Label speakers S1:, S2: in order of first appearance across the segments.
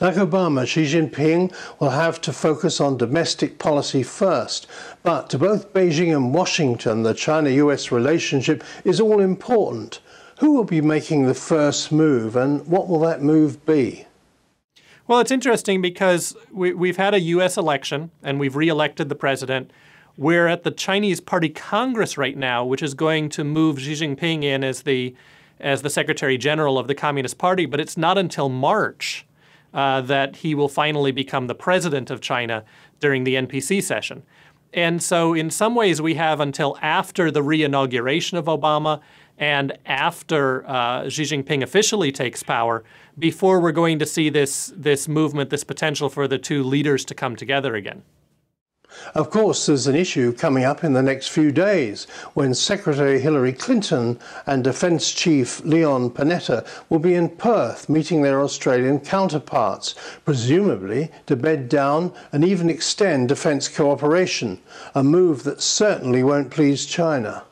S1: Like Obama, Xi Jinping will have to focus on domestic policy first. But to both Beijing and Washington, the China US relationship is all important. Who will be making the first move, and what will that move be?
S2: Well, it's interesting because we, have had a U.S. election and we've reelected the president. We're at the Chinese Party Congress right now, which is going to move Xi Jinping in as the as the Secretary General of the Communist Party, but it's not until March uh, that he will finally become the president of China during the NPC session. And so, in some ways, we have until after the re inauguration of Obama and after uh, Xi Jinping officially takes power before we're going to see this, this movement, this potential for the two leaders to come together again.
S1: Of course, there's an issue coming up in the next few days when Secretary Hillary Clinton and Defence Chief Leon Panetta will be in Perth meeting their Australian counterparts, presumably to bed down and even extend defence cooperation, a move that certainly won't please China.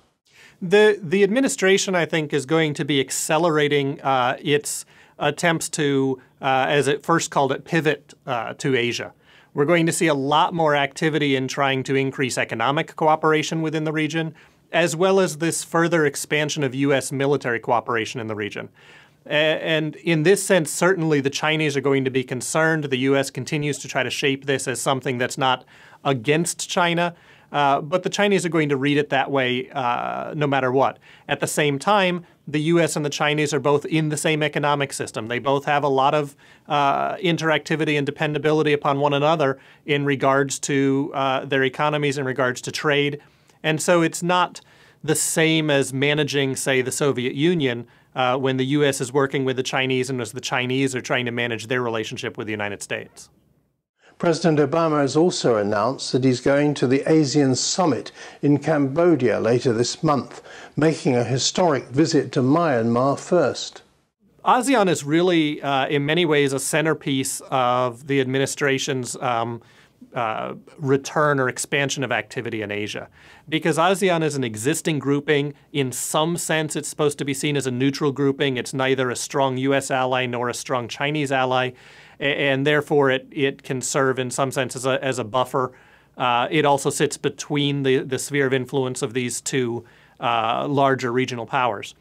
S2: The, the administration, I think, is going to be accelerating uh, its attempts to, uh, as it first called it, pivot uh, to Asia. We're going to see a lot more activity in trying to increase economic cooperation within the region, as well as this further expansion of U.S. military cooperation in the region. And in this sense, certainly the Chinese are going to be concerned. The U.S. continues to try to shape this as something that's not against China, uh, but the Chinese are going to read it that way uh, no matter what. At the same time, the US and the Chinese are both in the same economic system. They both have a lot of uh, interactivity and dependability upon one another in regards to uh, their economies, in regards to trade. And so it's not the same as managing, say, the Soviet Union uh, when the US is working with the Chinese and as the Chinese are trying to manage their relationship with the United States.
S1: President Obama has also announced that he's going to the ASEAN summit in Cambodia later this month, making a historic visit to Myanmar first.
S2: ASEAN is really, uh, in many ways, a centerpiece of the administration's um, uh, return or expansion of activity in Asia. Because ASEAN is an existing grouping. In some sense, it's supposed to be seen as a neutral grouping. It's neither a strong U.S. ally nor a strong Chinese ally and therefore it, it can serve in some sense as a, as a buffer. Uh, it also sits between the, the sphere of influence of these two uh, larger regional powers.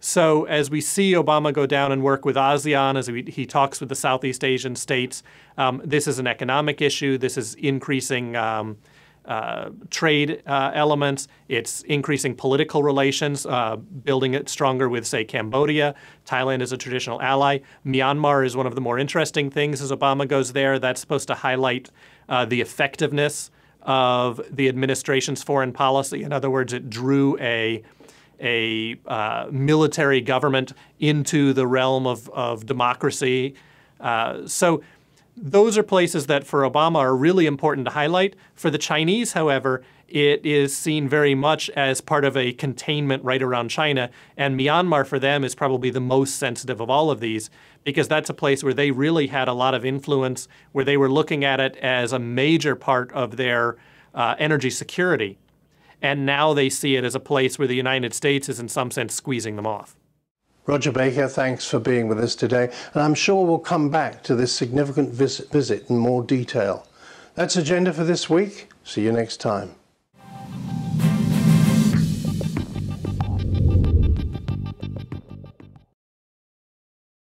S2: So as we see Obama go down and work with ASEAN, as we, he talks with the Southeast Asian states, um, this is an economic issue. This is increasing um, uh, trade uh, elements. It's increasing political relations, uh, building it stronger with, say, Cambodia. Thailand is a traditional ally. Myanmar is one of the more interesting things as Obama goes there. That's supposed to highlight uh, the effectiveness of the administration's foreign policy. In other words, it drew a a uh, military government into the realm of, of democracy. Uh, so those are places that for Obama are really important to highlight. For the Chinese, however, it is seen very much as part of a containment right around China. And Myanmar for them is probably the most sensitive of all of these because that's a place where they really had a lot of influence, where they were looking at it as a major part of their uh, energy security. And now they see it as a place where the United States is, in some sense, squeezing them off.
S1: Roger Baker, thanks for being with us today, and I'm sure we'll come back to this significant visit in more detail. That's agenda for this week. See you next time.